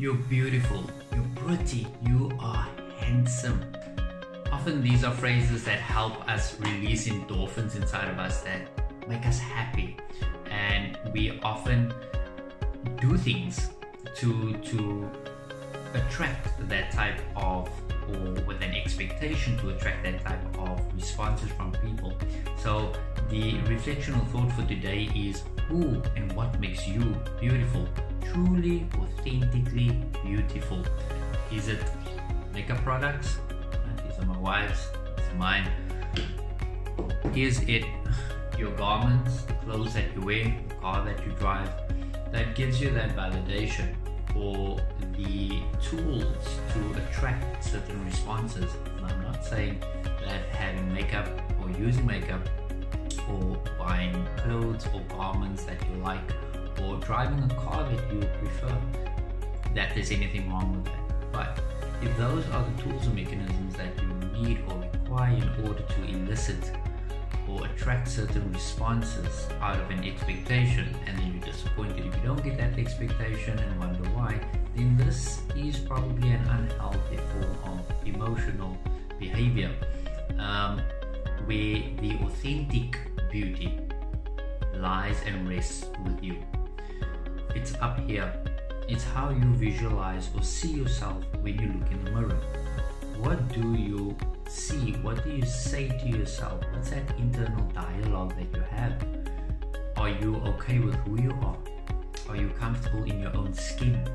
You're beautiful, you're pretty, you are handsome. Often these are phrases that help us release endorphins inside of us that make us happy. And we often do things to to attract that type of or with an expectation to attract that type of responses from people. So the reflectional thought for today is who and what makes you beautiful, truly, authentically beautiful. Is it makeup products? These are my wife's, it's mine. Is it your garments, the clothes that you wear, the car that you drive? That gives you that validation or the tools to attract certain responses. And I'm not saying that having makeup or using makeup or buying clothes or garments that you like or driving a car that you prefer that there's anything wrong with that. But if those are the tools or mechanisms that you need or require in order to elicit or attract certain responses out of an expectation and then you're disappointed if you don't get that expectation and wonder why, then this is probably an unhealthy form of emotional behavior um, where the authentic beauty lies and rests with you. It's up here. It's how you visualize or see yourself when you look in the mirror. What do you see? What do you say to yourself? What's that internal dialogue that you have? Are you okay with who you are? Are you comfortable in your own skin?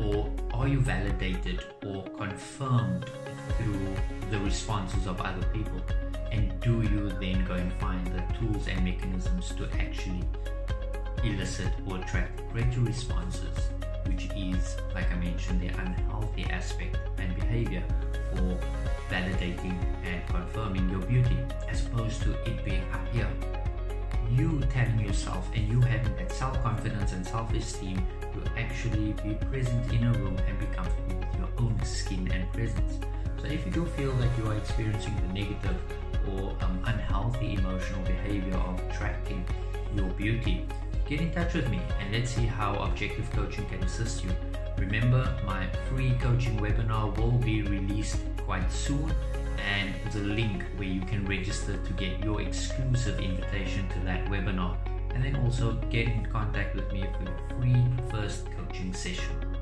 Or are you validated or confirmed through the responses of other people? And do you then go and find the tools and mechanisms to actually elicit or attract greater responses, which is, like I mentioned, the unhealthy aspect and behavior for validating and confirming your beauty, as opposed to it being up here. You telling yourself and you having that self confidence and self esteem to actually be present in a room and be comfortable with your own skin and presence. So, if you do feel that you are experiencing the negative or um, unhealthy emotional behavior of attracting your beauty, get in touch with me and let's see how objective coaching can assist you. Remember, my free coaching webinar will be released quite soon, and the link where you can register to get your exclusive invitation to that webinar, and then also get in contact with me for your free first coaching session.